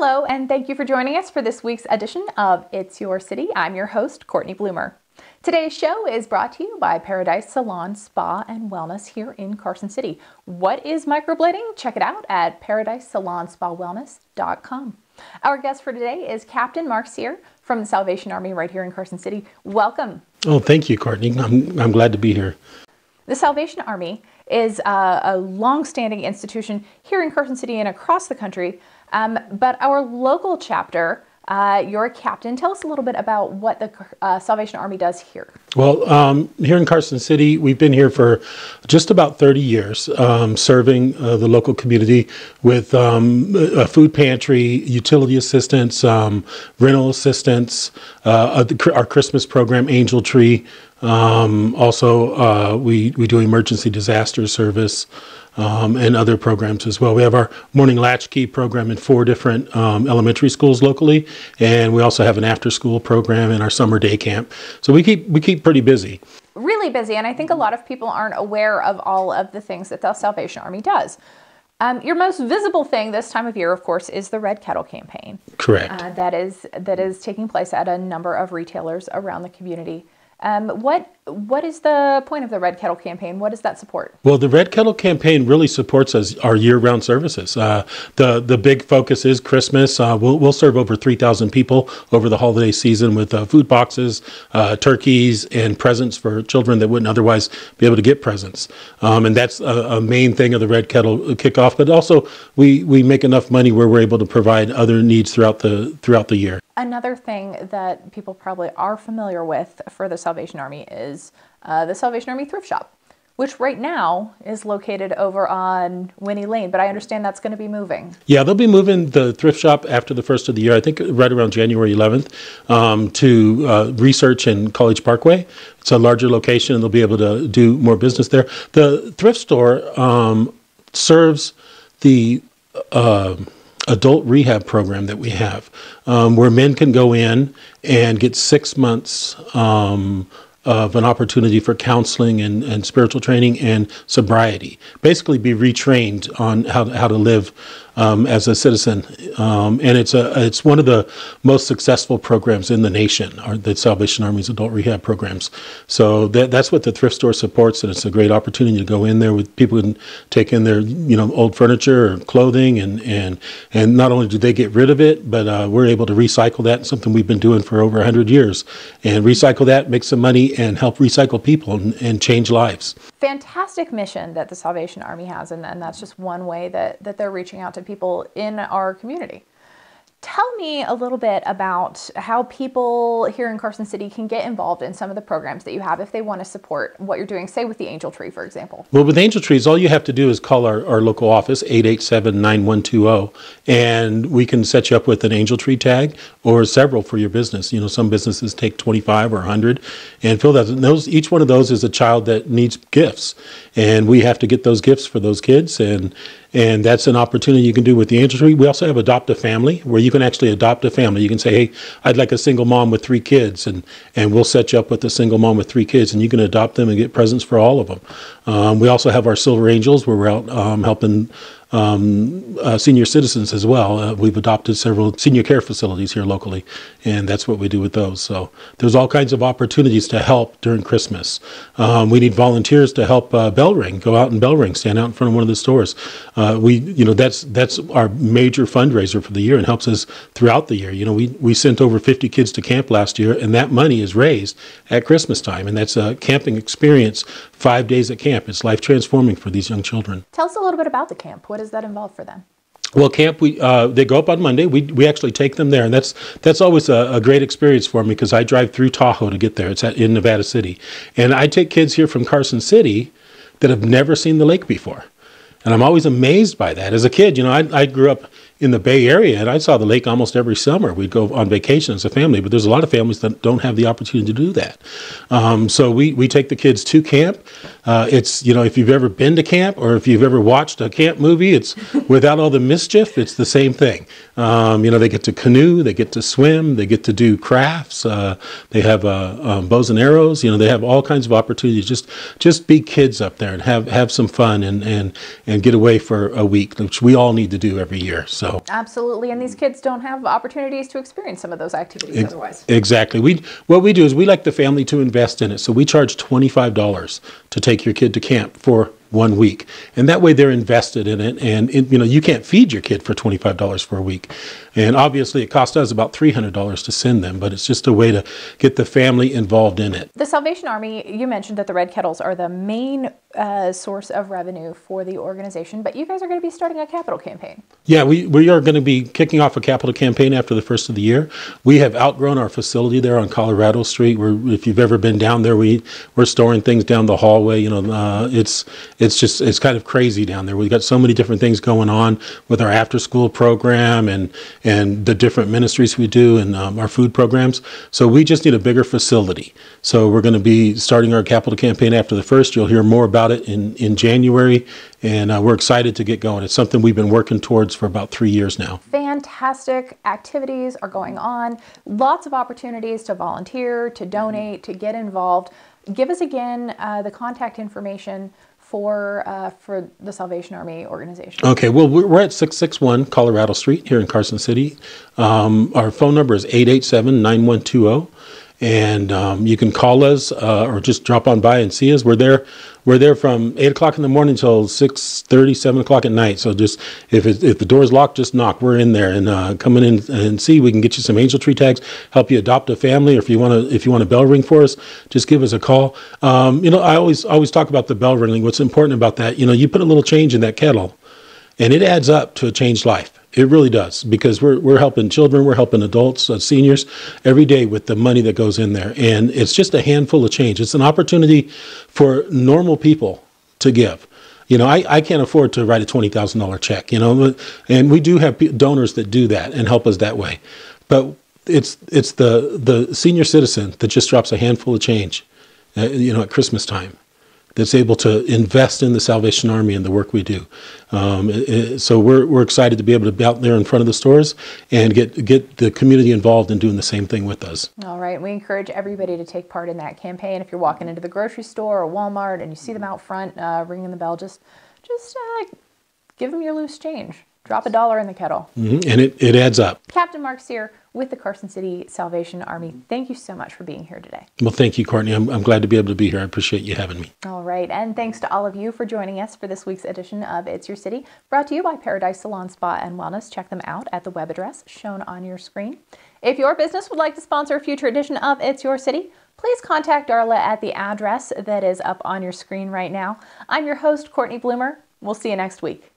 Hello, and thank you for joining us for this week's edition of It's Your City. I'm your host, Cortney Bloomer. Today's show is brought to you by Paradise Salon, Spa, and Wellness here in Carson City. What is microblading? Check it out at paradisesalonspawellness.com. Our guest for today is Captain Mark Cyr from the Salvation Army right here in Carson City. Welcome. Oh, thank you, Cortney. I'm, I'm glad to be here. The Salvation Army is a, a long-standing institution here in Carson City and across the country. Um, but our local chapter, uh, you're a captain. Tell us a little bit about what the uh, Salvation Army does here. Well, um, here in Carson City, we've been here for just about 30 years, um, serving uh, the local community with um, a food pantry, utility assistance, um, rental assistance, uh, our Christmas program, Angel Tree. Um, also, uh, we, we do emergency disaster service um, and other programs as well. We have our morning latchkey program in four different um, elementary schools locally, and we also have an after-school program in our summer day camp. So we keep we keep pretty busy. Really busy, and I think a lot of people aren't aware of all of the things that the Salvation Army does. Um, your most visible thing this time of year, of course, is the Red Kettle campaign. Correct. Uh, that is that is taking place at a number of retailers around the community. Um, what what is the point of the Red Kettle campaign? What does that support? Well, the Red Kettle campaign really supports us our year-round services. Uh, the the big focus is Christmas. Uh, we'll we'll serve over three thousand people over the holiday season with uh, food boxes, uh, turkeys, and presents for children that wouldn't otherwise be able to get presents. Um, and that's a, a, main thing of the Red Kettle kickoff. But also, we we make enough money where we're able to provide other needs throughout the throughout the year. Another thing that people probably are familiar with for the Salvation Army is uh, the Salvation Army Thrift Shop, which right now is located over on Winnie Lane, but I understand that's going to be moving. Yeah, they'll be moving the thrift shop after the first of the year, I think right around January 11th, um, to uh, Research and College Parkway. It's a larger location, and they'll be able to do more business there. The thrift store um, serves the uh, adult rehab program that we have, um, where men can go in and get six months um, of an opportunity for counseling and, and spiritual training and sobriety. Basically, be retrained on how to, how to live um, as a citizen. Um, and it's a it's one of the most successful programs in the nation, are the Salvation Army's adult rehab programs. So that, that's what the thrift store supports, and it's a great opportunity to go in there with people and take in their you know old furniture or clothing, and and and not only do they get rid of it, but uh, we're able to recycle that. Something we've been doing for over hundred years, and recycle that, make some money, and help recycle people and, and change lives fantastic mission that the Salvation Army has, and, and that's just one way that, that they're reaching out to people in our community. Tell me a little bit about how people here in Carson City can get involved in some of the programs that you have if they want to support what you're doing, say with the Angel Tree, for example. Well, with Angel Trees, all you have to do is call our, our local office, 887 9120, and we can set you up with an Angel Tree tag or several for your business. You know, some businesses take 25 or 100 and fill that. And those, each one of those is a child that needs gifts, and we have to get those gifts for those kids. And and that's an opportunity you can do with the Angel Tree. We also have Adopt a Family, where you can actually adopt a family. You can say, hey, I'd like a single mom with three kids, and, and we'll set you up with a single mom with three kids, and you can adopt them and get presents for all of them. Um, we also have our Silver Angels, where we're out um, helping um, uh, senior citizens as well. Uh, we've adopted several senior care facilities here locally, and that's what we do with those. So there's all kinds of opportunities to help during Christmas. Um, we need volunteers to help uh, bell ring, go out and bell ring, stand out in front of one of the stores. Uh, we, you know, that's that's our major fundraiser for the year and helps us throughout the year. You know, we we sent over 50 kids to camp last year, and that money is raised at Christmas time, and that's a camping experience, five days at camp. It's life transforming for these young children. Tell us a little bit about the camp. What what does that involve for them? Well, camp we uh, they go up on Monday. We we actually take them there, and that's that's always a, a, great experience for me because I drive through Tahoe to get there. It's at, in Nevada City, and I take kids here from Carson City that have never seen the lake before, and I'm always amazed by that. As a kid, you know, I I grew up in the Bay Area, and I saw the lake almost every summer. We'd go on vacation as a family, but there's a lot of families that don't have the opportunity to do that. Um, so we, we take the kids to camp. Uh, it's, you know, if you've ever been to camp or if you've ever watched a camp movie, it's without all the mischief, it's the same thing. Um, you know, they get to canoe, they get to swim, they get to do crafts, uh, they have uh, um, bows and arrows, you know, they have all kinds of opportunities. Just just be kids up there and have, have some fun and, and, and get away for a week, which we all need to do every year. So So Absolutely. And these kids don't have opportunities to experience some of those activities otherwise. Exactly. We what we do is we like the family to invest in it. So we charge twenty five dollars to take your kid to camp for one week, and that way they're invested in it. And it, you know you can't feed your kid for twenty five dollars for a week, and obviously it costs us about three hundred dollars to send them. But it's just a way to get the family involved in it. The Salvation Army, you mentioned that the Red Kettles are the main uh, source of revenue for the organization, but you guys are going to be starting a capital campaign. Yeah, we, we are going to be kicking off a capital campaign after the first of the year. We have outgrown our facility there on Colorado Street. Where if you've ever been down there, we we're storing things down the hallway. You know, uh, it's it's just it's kind of crazy down there. We've got so many different things going on with our after school program and and the different ministries we do and um, our food programs. So we just need a bigger facility. So we're going to be starting our capital campaign after the first. You'll hear more about it in in January, and uh, we're excited to get going. It's something we've been working towards for about three years now. Fantastic activities are going on. Lots of opportunities to volunteer, to donate, to get involved. Give us again uh, the contact information for uh, for the Salvation Army organization. Okay, well, we're we're at 661 Colorado Street here in Carson City. Um, our phone number is 887 9120. And um, you can call us uh, or just drop on by and see us. We're there. We're there from eight o'clock in the morning till 6:30, 7 o'clock at night. So just if it, if the door's locked, just knock. We're in there and uh, come in and see. We can get you some angel tree tags, help you adopt a family, or if you want to if you want a bell ring for us, just give us a call. Um, you know, I always always talk about the bell ringing. What's important about that? You know, you put a little change in that kettle, and it adds up to a changed life. It really does because we're we're helping children, we're helping adults, uh, seniors every day with the money that goes in there, and it's just a handful of change. It's an opportunity for normal people to give. You know, I, I can't afford to write a twenty thousand dollar check. You know, and we do have donors that do that and help us that way, but it's it's the the senior citizen that just drops a handful of change, uh, you know, at Christmas time that's able to invest in the Salvation Army and the work we do. Um, it, so we're, we're excited to be able to be out there in front of the stores and get get the community involved in doing the same thing with us. All right, we encourage everybody to take part in that campaign. If you're walking into the grocery store or Walmart and you see them out front uh, ringing the bell, just just uh, give them your loose change. Drop a dollar in the kettle. Mm-hmm. And it, it adds up. Captain Mark Cyr with the Carson City Salvation Army, thank you so much for being here today. Well, thank you, Cortney. I'm, I'm glad to be able to be here. I appreciate you having me. All right. And thanks to all of you for joining us for this week's edition of It's Your City, brought to you by Paradise Salon Spa and Wellness. Check them out at the web address shown on your screen. If your business would like to sponsor a future edition of It's Your City, please contact Darla at the address that is up on your screen right now. I'm your host, Cortney Bloomer. We'll see you next week.